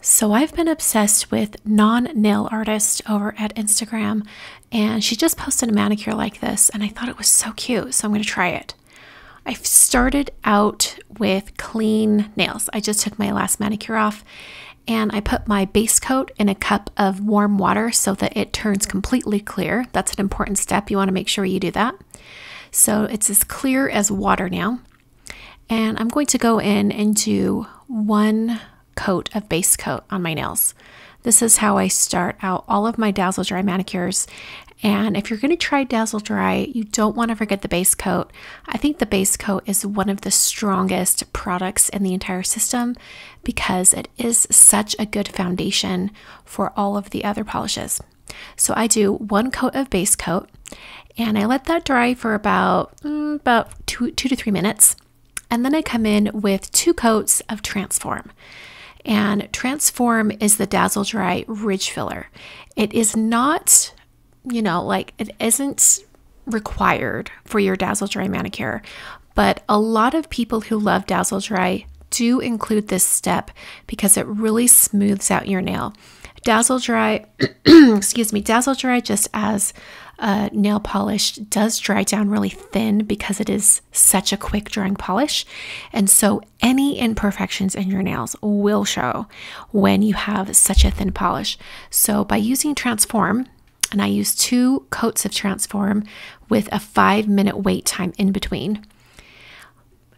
So I've been obsessed with non-nail artist over at Instagram and she just posted a manicure like this and I thought it was so cute, so I'm going to try it. I started out with clean nails. I just took my last manicure off and I put my base coat in a cup of warm water so that it turns completely clear. That's an important step. You want to make sure you do that. So it's as clear as water now. And I'm going to go in and do one coat of base coat on my nails. This is how I start out all of my Dazzle Dry manicures. And if you're going to try Dazzle Dry, you don't want to forget the base coat. I think the base coat is one of the strongest products in the entire system because it is such a good foundation for all of the other polishes. So I do one coat of base coat and I let that dry for about mm, about two, two to three minutes. And then I come in with two coats of Transform. And Transform is the Dazzle Dry Ridge Filler. It is not, you know, like it isn't required for your Dazzle Dry manicure, but a lot of people who love Dazzle Dry do include this step because it really smooths out your nail. Dazzle Dry, excuse me, Dazzle Dry just as uh, nail polish does dry down really thin because it is such a quick drying polish. And so any imperfections in your nails will show when you have such a thin polish. So by using Transform, and I use two coats of Transform with a five minute wait time in between,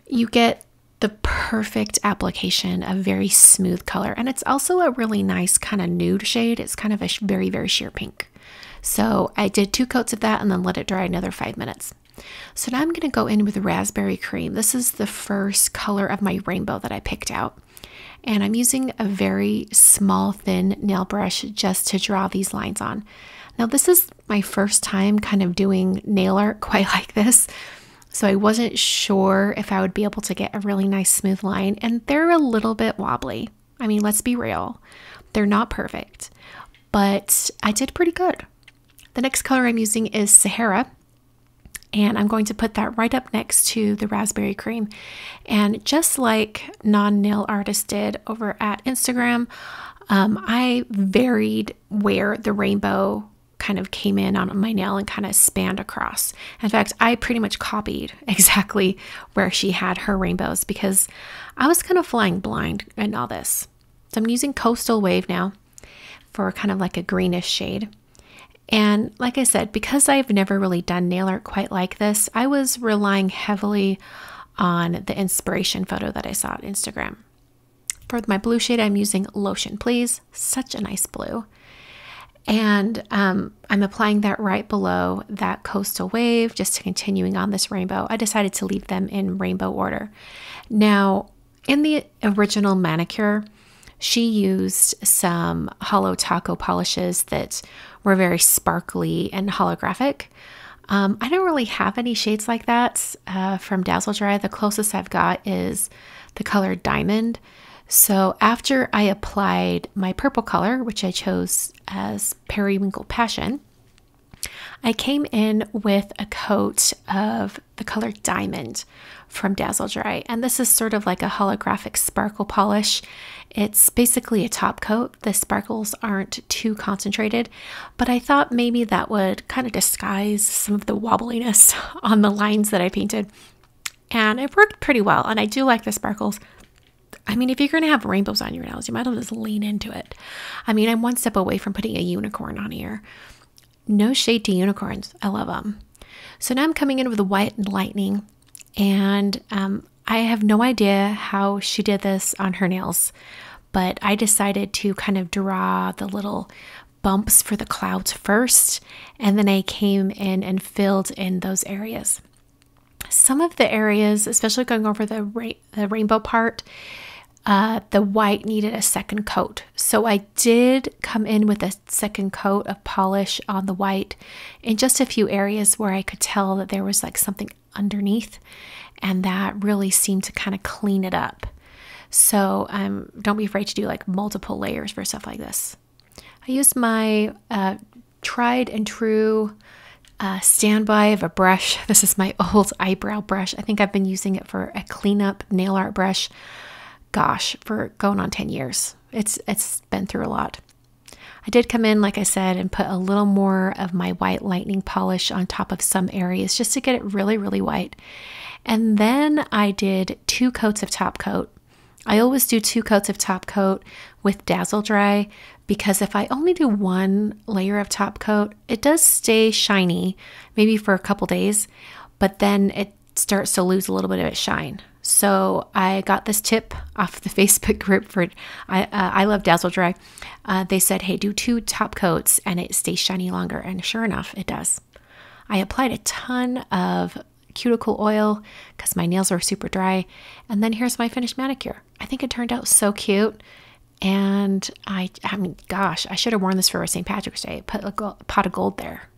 you get the perfect application of very smooth color. And it's also a really nice kind of nude shade. It's kind of a very, very sheer pink. So I did two coats of that and then let it dry another five minutes. So now I'm going to go in with raspberry cream. This is the first color of my rainbow that I picked out. And I'm using a very small, thin nail brush just to draw these lines on. Now, this is my first time kind of doing nail art quite like this. So I wasn't sure if I would be able to get a really nice smooth line. And they're a little bit wobbly. I mean, let's be real. They're not perfect, but I did pretty good. The next color I'm using is Sahara. And I'm going to put that right up next to the raspberry cream. And just like non nail artist did over at Instagram, um, I varied where the rainbow kind of came in on my nail and kind of spanned across. In fact, I pretty much copied exactly where she had her rainbows because I was kind of flying blind in all this. So I'm using Coastal Wave now for kind of like a greenish shade. And like I said, because I've never really done nail art quite like this, I was relying heavily on the inspiration photo that I saw on Instagram. For my blue shade, I'm using Lotion Please. Such a nice blue. And um, I'm applying that right below that coastal wave, just to continuing on this rainbow. I decided to leave them in rainbow order. Now, in the original manicure, she used some holo taco polishes that were very sparkly and holographic. Um, I don't really have any shades like that uh, from Dazzle Dry. The closest I've got is the color Diamond. So after I applied my purple color, which I chose as Periwinkle Passion, I came in with a coat of the color Diamond from Dazzle Dry. And this is sort of like a holographic sparkle polish. It's basically a top coat. The sparkles aren't too concentrated, but I thought maybe that would kind of disguise some of the wobbliness on the lines that I painted. And it worked pretty well. And I do like the sparkles. I mean, if you're going to have rainbows on your nails, you might as well just lean into it. I mean, I'm one step away from putting a unicorn on here. No shade to unicorns. I love them. So now I'm coming in with the white and lightning and um, I have no idea how she did this on her nails, but I decided to kind of draw the little bumps for the clouds first, and then I came in and filled in those areas. Some of the areas, especially going over the, ra- the rainbow part, uh, the white needed a second coat. So I did come in with a second coat of polish on the white in just a few areas where I could tell that there was like something underneath, and that really seemed to kind of clean it up. So um, don't be afraid to do like multiple layers for stuff like this. I used my uh, tried and true uh, standby of a brush. This is my old eyebrow brush. I think I've been using it for a cleanup nail art brush gosh, for going on 10 years. it's it's been through a lot. I did come in, like I said, and put a little more of my white lightning polish on top of some areas just to get it really, really white. And then I did two coats of top coat. I always do two coats of top coat with Dazzle Dry because if I only do one layer of top coat, it does stay shiny, maybe for a couple days, but then it starts to lose a little bit of its shine. So I got this tip off the Facebook group for I, uh, I love Dazzle Dry. Uh, they said, hey, do two top coats and it stays shiny longer. And sure enough, it does. I applied a ton of cuticle oil because my nails are super dry. And then here's my finished manicure. I think it turned out so cute. And I, I mean, gosh, I should have worn this for St. Patrick's Day. Put a pot of gold there.